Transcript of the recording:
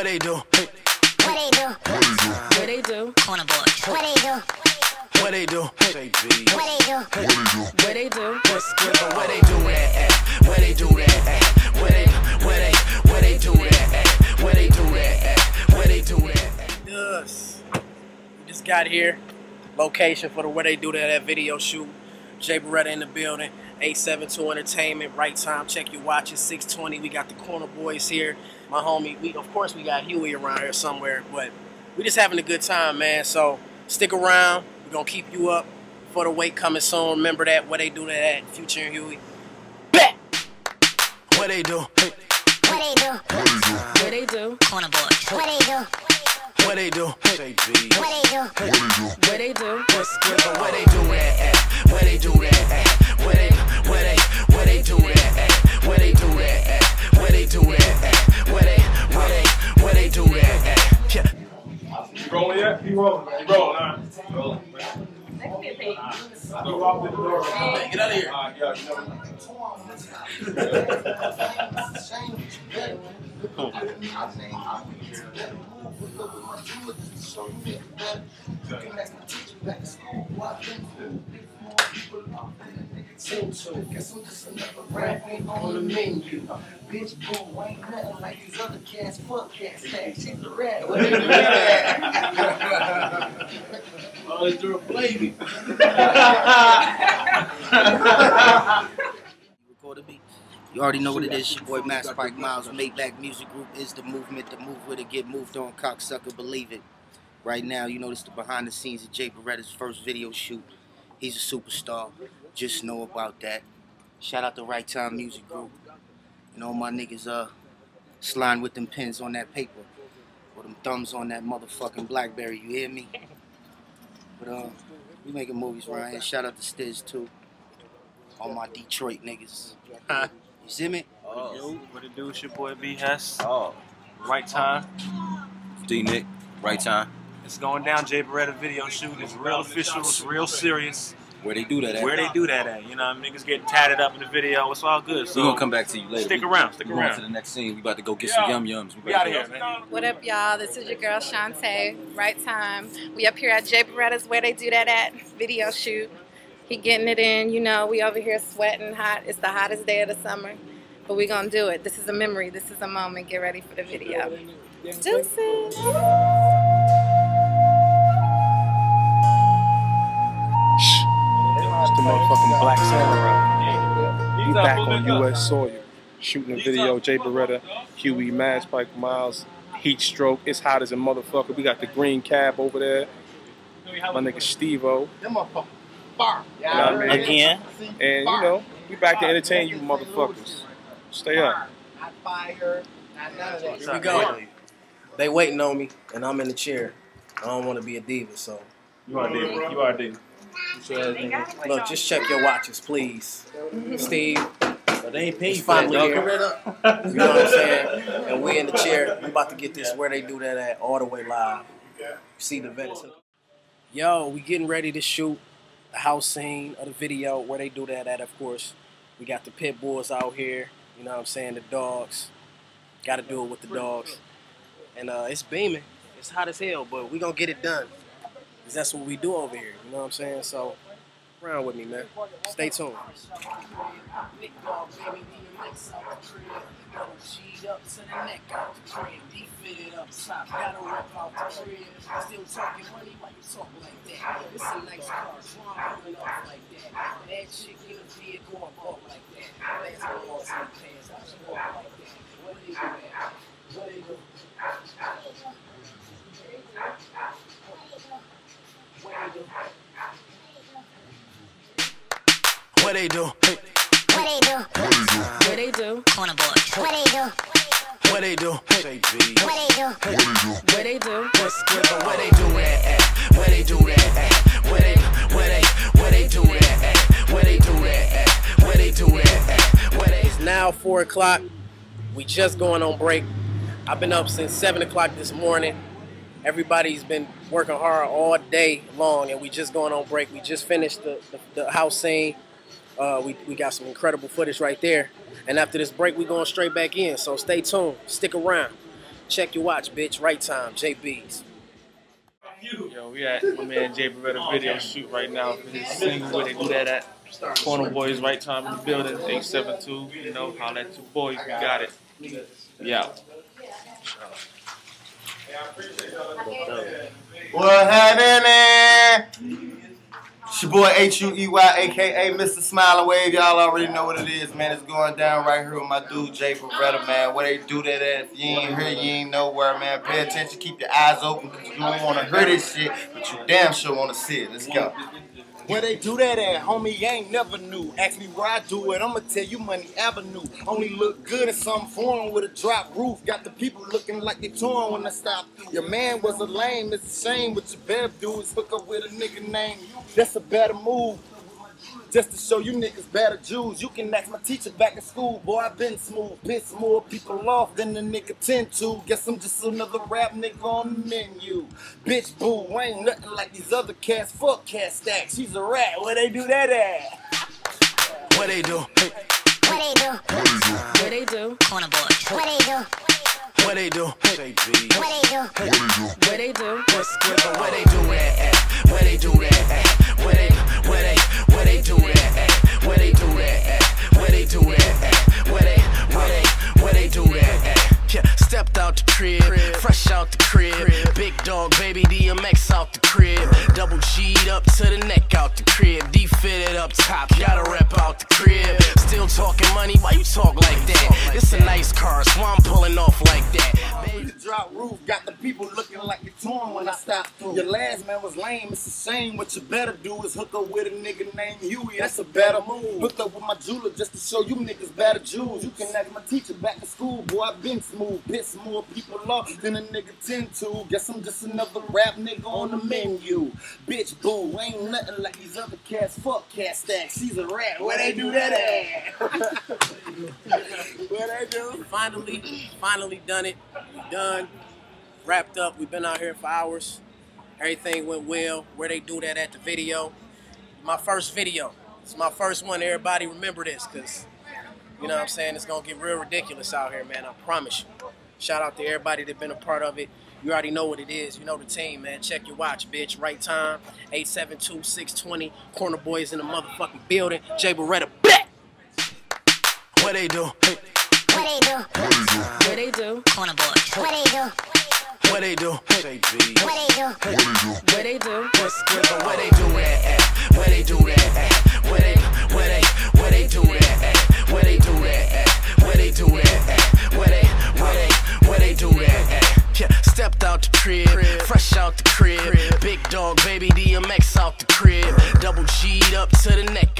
What they do? What they do? What they do? Corner boys. What they do? What they do? What they do? What they do? What's good? But where they do that at? Where they do that at? Where they, where they, where they do that at? Where they do that at? Where they do that at? Yes. We just got here. Location for the where they do that at video shoot. Jay Beretta in the building. 872 Entertainment. Right time. Check your watches. 620. We got the corner boys here. My homie. We of course we got Huey around here somewhere, but we just having a good time, man. So stick around. We're gonna keep you up for the wait coming soon. Remember that where they do that at Future and Huey. Bet. What they do? What they do? What they do? Corner boys. What they do? What they do? What they do? What they do? What's good? But where they do that at? Where they do that at? Where they, where they, where they do that at? Where they do that at? Where they do that at? Where they, where they, where they do that at? Yeah. You rolling yet? You rolling. You rolling, huh? Rolling. Go out the door. Hey, get out of here. Uh, yeah, you know. On the menu. Bitch, boo, ain't nothing like these other cats. Fuck cats, tag, she's a rat. What they do that? Oh, it's lady. Recorded me. You already know what it is. Your boy Max Spike Miles, Maybach Music Group is the movement. The move with it, get moved on. Cocksucker, believe it. Right now, you this the behind the scenes of Jay Beretta's first video shoot. He's a superstar. Just know about that. Shout out to Right Time Music Group. And all my niggas uh sliding with them pens on that paper. Or them thumbs on that motherfucking Blackberry, you hear me? But uh, we making movies around here. Shout out to Stiz too. All my Detroit niggas. you see me? Yo, what it do? It's your boy B Hess. Oh. Right time. D Nick, right time. It's going down. Jay Beretta video shoot. It's real official. It's real serious. Where they do that at? Where they do that at? You know, niggas getting tatted up in the video. It's all good. So We're gonna come back to you later. Stick We- around. Stick we going around. to the next scene. We about to go get some yum yums. We out of here, man. What up, y'all? This is your girl Shantae. Right time. We up here at Jay Beretta's where they do that at video shoot. He getting it in. You know, we over here sweating hot. It's the hottest day of the summer, but we gonna do it. This is a memory. This is a moment. Get ready for the video. Deuces. It's the motherfucking Black Samurai. We back on U.S. soil, shooting a video. Jay Beretta, Huey, Mad Spike Miles, Heat Stroke. It's hot as a motherfucker. We got the green cab over there. My nigga Steve-O. Them motherfuckers fire. You know what I mean? Again. And you know, we back to entertain you motherfuckers. Stay up. Not fire, not none of that. Here we go. They waiting on me, and I'm in the chair. I don't want to be a diva, so You are D. You are D. look, just check your watches, please. Steve, But they ain't paying it's finally here. You know what I'm saying? And we in the chair. We about to get this where they do that at all the way live. You see the venison. Yo, we getting ready to shoot the house scene of the video where they do that at. Of course, we got the pit bulls out here. You know what I'm saying? The dogs. Got to do it with the dogs. And uh, it's beaming. It's hot as hell, but we gonna get it done. Cause that's what we do over here. You know what I'm saying? So, around with me, man. Stay tuned. Still talking money, why you talk like that? It's a nice car, drum rolling up like that. That chick in the vehicle, I'm up like that. Let's go on to the pants, how she walk like that? What they do that? What they do? What they do? What they do? What they do? Corner boys. What they do? Corner boys. What they do? What they do? What they do? What they do? What's good? But where they do that at? Where they do that at? Where they, where they, where they do that at? Where they do that at? Where they do that at? Where they? It's now four o'clock. We just going on break. I've been up since seven o'clock this morning. Everybody's been working hard all day long, and we just going on break. We just finished the, the, the house scene. Uh, we, we got some incredible footage right there. And after this break, we going straight back in. So stay tuned. Stick around. Check your watch, bitch. Right time, JB's. Yo, we at my man Jay Beretta video shoot right now for his single where they do that at Corner Boys right time in the building, 872. You know, holla at your boys, we got it. Yeah. What happening? It's your boy H U E Y, aka Mr. Smile and Wave. Y'all already know what it is, man. It's going down right here with my dude Jay Beretta, man. Where they do that at? If you ain't here, you ain't nowhere, man. Pay attention, keep your eyes open, because you don't want to hear this shit, but you damn sure want to see it. Let's go. Where they do that at, homie, you ain't never knew. Ask me where I do it, I'ma tell you Money Avenue. Only look good in some form with a drop roof. Got the people looking like they torn when I stop. Your man was a lame, it's a shame. What you better do is hook up with a nigga name. That's a better move. Just to show you niggas better Jews. You can ask my teacher back in school, boy, I been smooth. Piss more people off than the nigga tend to. Guess I'm just another rap nigga on the menu. Bitch, boo, ain't nothing like these other cats. Fuck cat stacks, she's a rat. Where they do that at? What they do? What they do? What they do? Corner boys. What they do? What they do? What they do? What they do? Where they do What that at? Where they do that at? Where they, where they, where they do that at? Where they do that at? Where they do that at? Where they, where they, where they do that at? Yeah, stepped out the crib, fresh out the crib. Big dog, baby DMX out the crib. Double G'd up to the neck out the crib. D fitted up top, gotta rep out the crib. Still talking money, why you talk like that? It's a nice car, so I'm pulling off like that. Baby, The drop roof got the people looking like they torn when I stop through. Your last man was lame, it's a shame. What you better do is hook up with a nigga named Huey. That's a better move. Hooked up with my jeweler just to show you niggas better Jews. You can ask my teacher back in school, boy, I've been smooth. Piss more people off than a nigga tend to. Guess I'm just another rap nigga on the menu. Bitch, boo, ain't nothing like these other cats. Fuck cat stacks, she's a rat. Where they do that at? Where they do? Finally, finally done it. Done. Wrapped up. We've been out here for hours. Everything went well. Where they do that at the video. My first video. It's my first one. Everybody remember this because, you know what I'm saying? It's going to get real ridiculous out here, man. I promise you. Shout out to everybody that been a part of it. You already know what it is. You know the team, man. Check your watch, bitch. Right time. 872-620. Corner Boys in the motherfucking building. Jay Beretta, what they do? What they do? What they do? Corner boys. What they do? What they do? What they do? What they do? Where they do that at? Where they do that at? Where they, where they, where they do that at? Where they do that at? Where they do that at? Where they, where they, where they do that at? Yeah, stepped out the crib, fresh out the crib. Big dog, baby DMX out the crib. Double G'd up to the neck out the crib.